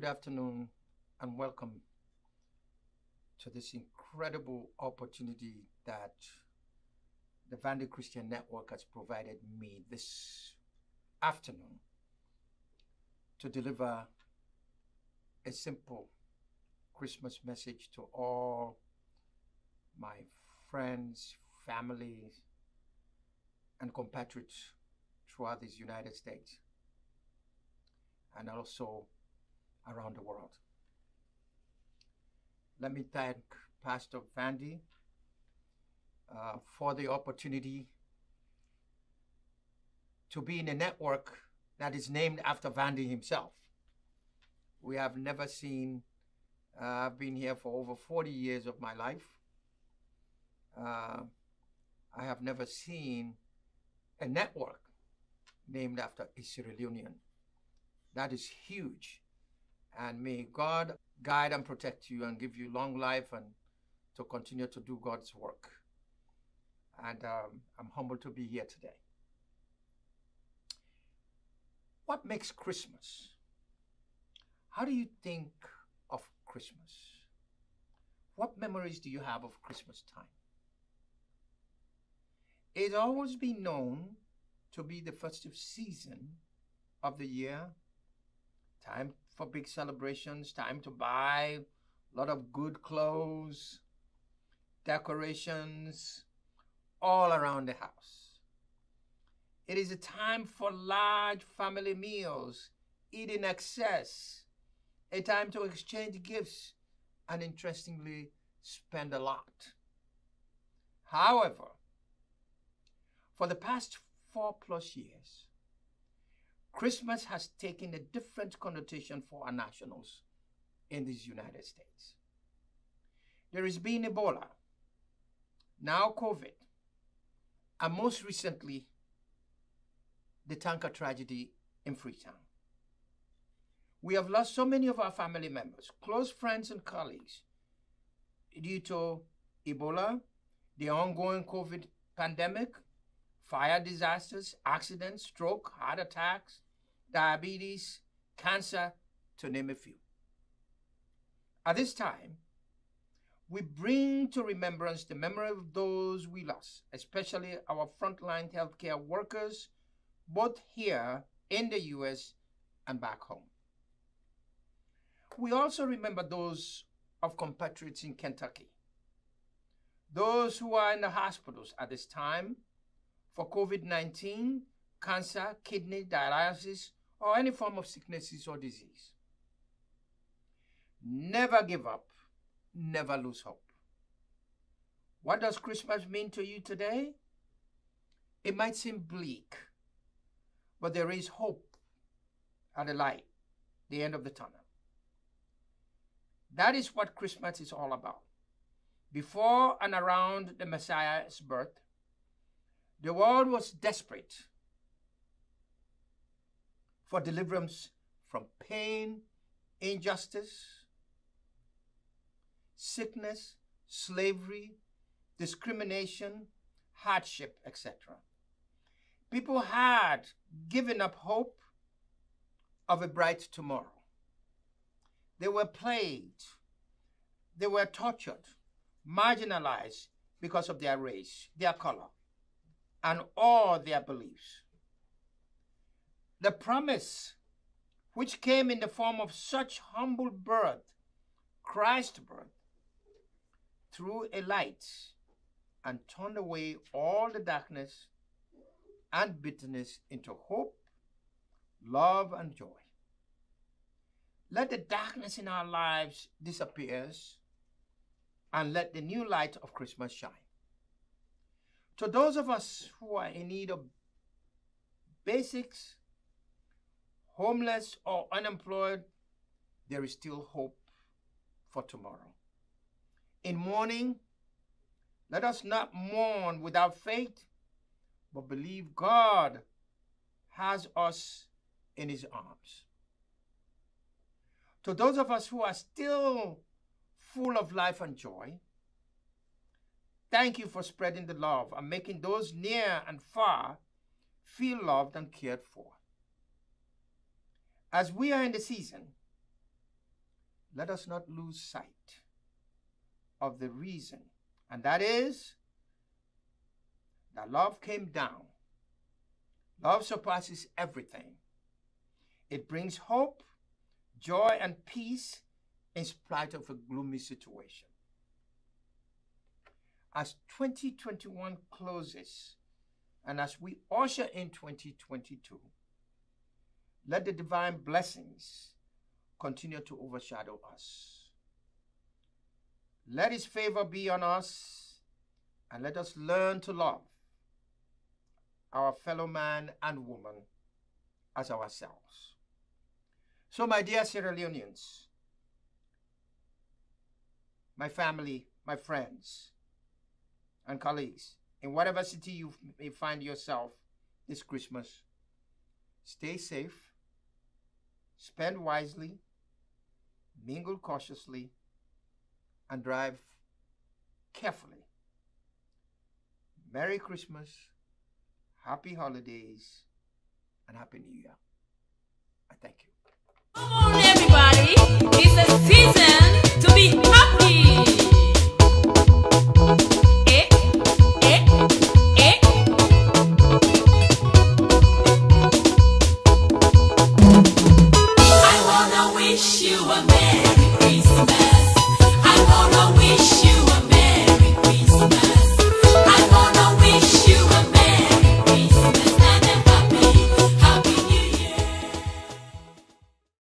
Good afternoon and welcome to this incredible opportunity that the Vandy Christian Network has provided me this afternoon to deliver a simple Christmas message to all my friends, families, and compatriots throughout these United States and also around the world. Let me thank Pastor Vandy uh, for the opportunity to be in a network that is named after Vandy himself. We have never seen, uh, I've been here for over 40 years of my life. Uh, I have never seen a network named after a Sierra Leonean. That is huge. And may God guide and protect you and give you long life and to continue to do God's work. And um, I'm humbled to be here today. What makes Christmas? How do you think of Christmas? What memories do you have of Christmas time? It's always been known to be the festive season of the year. Time for big celebrations, time to buy a lot of good clothes, decorations, all around the house. It is a time for large family meals, eating excess, a time to exchange gifts, and interestingly, spend a lot. However, for the past four plus years, Christmas has taken a different connotation for our nationals in these United States. There has been Ebola, now COVID, and most recently, the tanker tragedy in Freetown. We have lost so many of our family members, close friends, and colleagues due to Ebola, the ongoing COVID pandemic, fire disasters, accidents, stroke, heart attacks, diabetes, cancer, to name a few. At this time, we bring to remembrance the memory of those we lost, especially our frontline healthcare workers, both here in the US and back home. We also remember those of compatriots in Kentucky, those who are in the hospitals at this time for COVID 19, cancer, kidney, dialysis, or any form of sicknesses or disease. Never give up, never lose hope. What does Christmas mean to you today? It might seem bleak, but there is hope at the light, the end of the tunnel. That is what Christmas is all about. Before and around the Messiah's birth, the world was desperate for deliverance from pain, injustice, sickness, slavery, discrimination, hardship, etc. People had given up hope of a bright tomorrow. They were plagued, they were tortured, marginalized because of their race, their color, and all their beliefs. The promise, which came in the form of such humble birth, Christ's birth, threw a light and turned away all the darkness and bitterness into hope, love, and joy. Let the darkness in our lives disappear and let the new light of Christmas shine. To those of us who are in need of basics, homeless or unemployed, there is still hope for tomorrow. In mourning, let us not mourn without faith, but believe God has us in his arms. To those of us who are still full of life and joy, Thank you for spreading the love and making those near and far feel loved and cared for. As we are in the season let us not lose sight of the reason, and that is that love came down. Love surpasses everything. It brings hope, joy, and peace in spite of a gloomy situation. As 2021 closes, and as we usher in 2022, let the divine blessings continue to overshadow us. Let His favor be on us, and let us learn to love our fellow man and woman as ourselves. So, my dear Sierra Leoneans, my family, my friends, and colleagues in whatever city you may find yourself this Christmas. Stay safe, spend wisely, mingle cautiously, and drive carefully. Merry Christmas, Happy Holidays, and Happy New Year. I thank you. Come on, everybody. It's a season to be